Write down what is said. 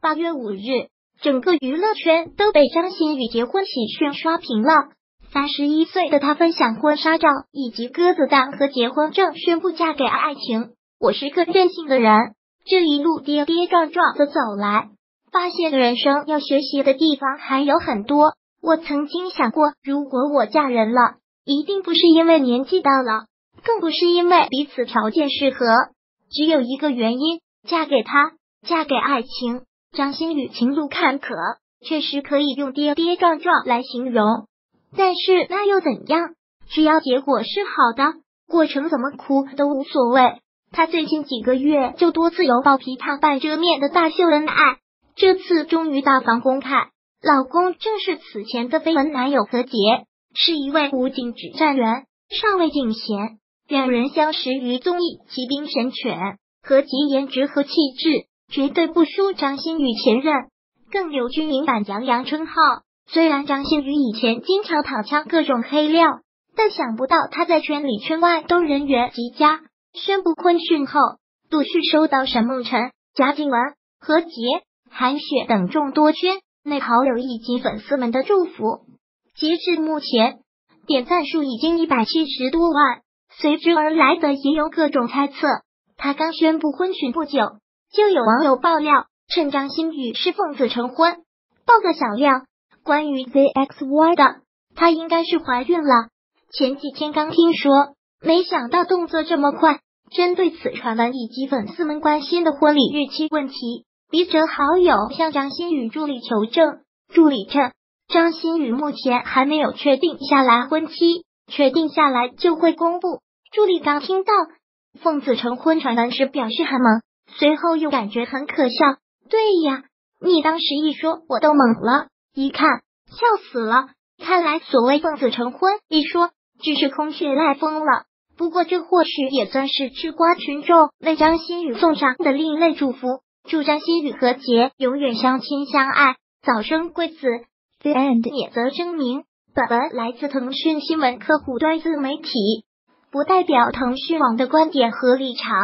八月五日，整个娱乐圈都被张馨予结婚喜讯刷屏了。三十一岁的她分享婚纱照以及鸽子蛋和结婚证，宣布嫁给爱情。我是个任性的人，这一路跌跌撞撞的走来，发现人生要学习的地方还有很多。我曾经想过，如果我嫁人了，一定不是因为年纪到了，更不是因为彼此条件适合，只有一个原因：嫁给他，嫁给爱情。张馨予情路坎坷，确实可以用跌跌撞撞来形容。但是那又怎样？只要结果是好的，过程怎么哭都无所谓。她最近几个月就多次有爆皮烫半遮面的大秀恩爱，这次终于大方公开，老公正是此前的绯闻男友何洁，是一位武警指战员，上尉警衔。两人相识于综艺《骑兵神犬》，何洁颜值和气质绝对不输张馨予前任，更有军营版杨洋称号。虽然张馨予以前经常躺枪各种黑料，但想不到他在圈里圈外都人缘极佳。宣布婚讯后，陆续收到沈梦辰、贾静雯、何洁、韩雪等众多圈内好友以及粉丝们的祝福。截至目前，点赞数已经一百七十多万。随之而来的也有各种猜测。他刚宣布婚讯不久，就有网友爆料趁张馨予是奉子成婚。爆个小料，关于 ZXY 的，她应该是怀孕了。前几天刚听说。没想到动作这么快，针对此传闻以及粉丝们关心的婚礼日期问题，笔者好友向张馨予助理求证，助理称张馨予目前还没有确定下来婚期，确定下来就会公布。助理刚听到奉子成婚传闻时表示很懵，随后又感觉很可笑。对呀，你当时一说我都懵了，一看笑死了。看来所谓奉子成婚一说只是空穴来风了。不过，这或许也算是吃瓜群众为张馨予送上的另类祝福，祝张馨予和杰永远相亲相爱，早生贵子。The end。免责声明：本文来自腾讯新闻客户端自媒体，不代表腾讯网的观点和立场。